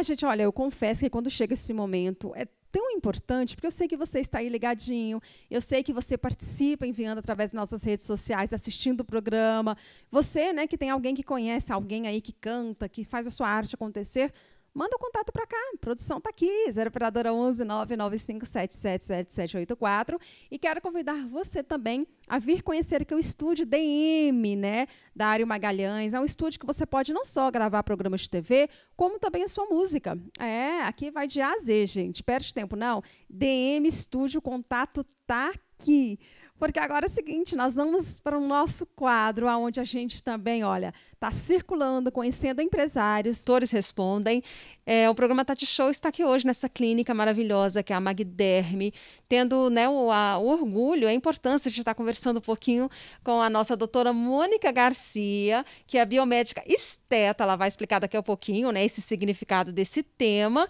A gente, olha, eu confesso que quando chega esse momento, é tão importante, porque eu sei que você está aí ligadinho, eu sei que você participa enviando através das nossas redes sociais, assistindo o programa. Você, né, que tem alguém que conhece, alguém aí que canta, que faz a sua arte acontecer, manda o um contato para cá. Produção está aqui, 0 operadora 11 995777784. E quero convidar você também a vir conhecer aqui o estúdio DM, né, da Ário Magalhães. É um estúdio que você pode não só gravar programas de TV, como também a sua música. É, aqui vai de A a Z, gente. Perde tempo, não. DM Estúdio, contato tá aqui. Porque agora é o seguinte, nós vamos para o nosso quadro, onde a gente também, olha, está circulando, conhecendo empresários. Todos respondem. É, o programa Tati Show está aqui hoje nessa clínica maravilhosa que é a Magderme, tendo né, o, a, o orgulho, a importância de estar conversando um pouquinho com a nossa doutora Mônica Garcia, que é biomédica esteta, ela vai explicar daqui a pouquinho né, esse significado desse tema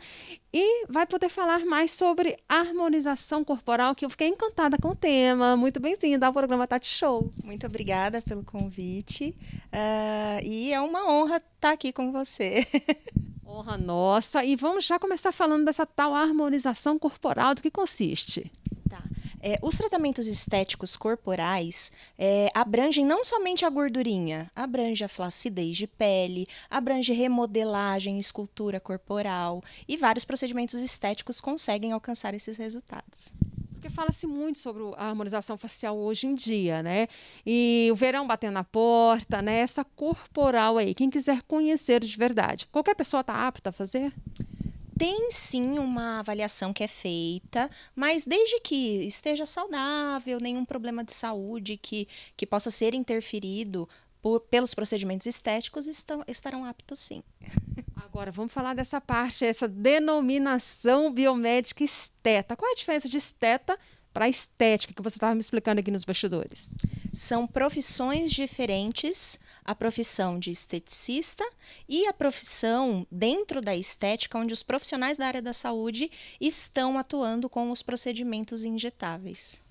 e vai poder falar mais sobre harmonização corporal, que eu fiquei encantada com o tema. Muito bem-vinda ao programa Tati Show. Muito obrigada pelo convite. Uh, e é uma honra estar aqui com você. Honra nossa. E vamos já começar falando dessa tal harmonização corporal. Do que consiste? É, os tratamentos estéticos corporais é, abrangem não somente a gordurinha, abrange a flacidez de pele, abrange remodelagem, escultura corporal e vários procedimentos estéticos conseguem alcançar esses resultados. Porque fala-se muito sobre a harmonização facial hoje em dia, né? E o verão batendo na porta, né? Essa corporal aí, quem quiser conhecer de verdade, qualquer pessoa está apta a fazer? Tem sim uma avaliação que é feita, mas desde que esteja saudável, nenhum problema de saúde que, que possa ser interferido por, pelos procedimentos estéticos, estão, estarão aptos sim. Agora, vamos falar dessa parte, essa denominação biomédica esteta. Qual é a diferença de esteta para estética que você estava me explicando aqui nos bastidores? São profissões diferentes, a profissão de esteticista e a profissão dentro da estética, onde os profissionais da área da saúde estão atuando com os procedimentos injetáveis.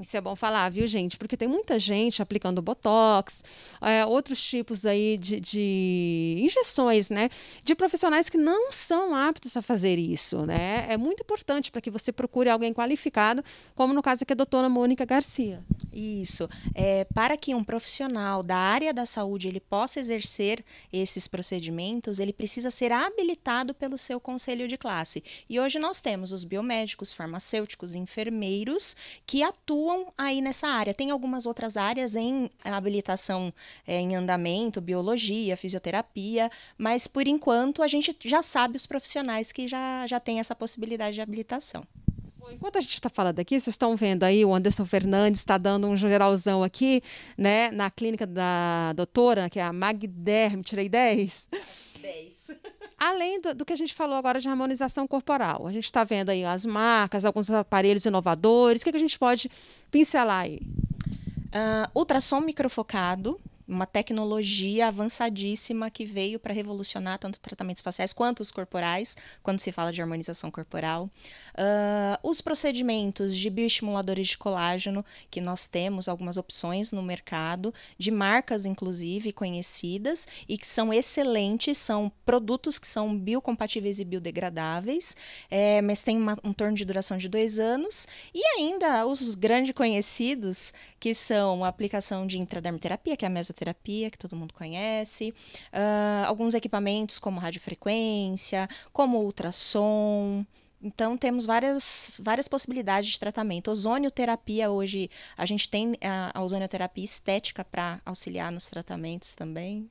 Isso é bom falar, viu, gente? Porque tem muita gente aplicando botox, é, outros tipos aí de, de, injeções, né? De profissionais que não são aptos a fazer isso, né? É muito importante para que você procure alguém qualificado, como no caso aqui a doutora Mônica Garcia. Isso. É, para que um profissional da área da saúde ele possa exercer esses procedimentos, ele precisa ser habilitado pelo seu conselho de classe. E hoje nós temos os biomédicos, farmacêuticos, enfermeiros que atuam atuam aí nessa área. Tem algumas outras áreas em habilitação é, em andamento, biologia, fisioterapia, mas por enquanto a gente já sabe os profissionais que já, já têm essa possibilidade de habilitação. Bom, enquanto a gente está falando aqui, vocês estão vendo aí, o Anderson Fernandes está dando um geralzão aqui, né, na clínica da doutora, que é a Magderm, tirei 10? 10. Além do, do, que a gente falou agora de harmonização corporal, a gente está vendo aí as marcas, alguns aparelhos inovadores, o que, que a gente pode pincelar aí? Uh, ultrassom microfocado, uma tecnologia avançadíssima que veio para revolucionar tanto tratamentos faciais quanto os corporais, quando se fala de harmonização corporal. Uh, os procedimentos de bioestimuladores de colágeno, que nós temos algumas opções no mercado, de marcas inclusive conhecidas e que são excelentes, são produtos que são biocompatíveis e biodegradáveis, é, mas tem uma, um torno de duração de dois anos. E ainda os grandes conhecidos, que são a aplicação de intradermoterapia, que é a mesoterapia fisioterapia, que todo mundo conhece, uh, alguns equipamentos como radiofrequência, como ultrassom. Então, temos várias, várias possibilidades de tratamento. Ozonioterapia, hoje, a gente tem a, a ozonioterapia estética para auxiliar nos tratamentos também.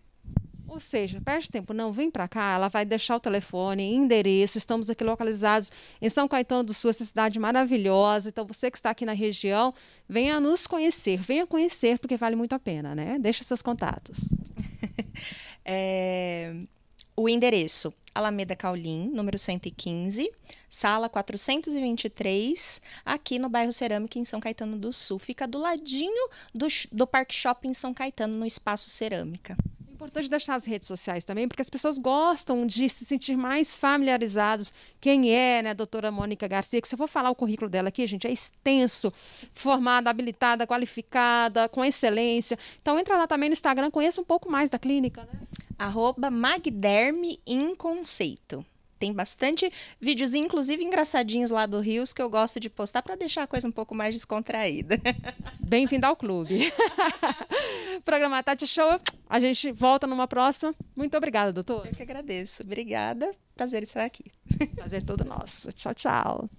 Ou seja, perde tempo, não, vem para cá, ela vai deixar o telefone, endereço, estamos aqui localizados em São Caetano do Sul, essa cidade maravilhosa. Então, você que está aqui na região, venha nos conhecer, venha conhecer, porque vale muito a pena, né? Deixa seus contatos. é, o endereço, Alameda Caulim, número 115, sala 423, aqui no bairro Cerâmica, em São Caetano do Sul. Fica do ladinho do, do Parque Shopping São Caetano, no Espaço Cerâmica importante deixar as redes sociais também, porque as pessoas gostam de se sentir mais familiarizados. Quem é, né, a doutora Mônica Garcia, que se eu for falar o currículo dela aqui, gente, é extenso, formada, habilitada, qualificada, com excelência. Então entra lá também no Instagram, conheça um pouco mais da clínica, né? Arroba Magderme em Conceito. Tem bastante vídeos, inclusive engraçadinhos lá do Rios, que eu gosto de postar para deixar a coisa um pouco mais descontraída. Bem-vindo ao clube. Programa Tati Show. A gente volta numa próxima. Muito obrigada, doutor. Eu que agradeço. Obrigada. Prazer estar aqui. Prazer todo nosso. Tchau, tchau.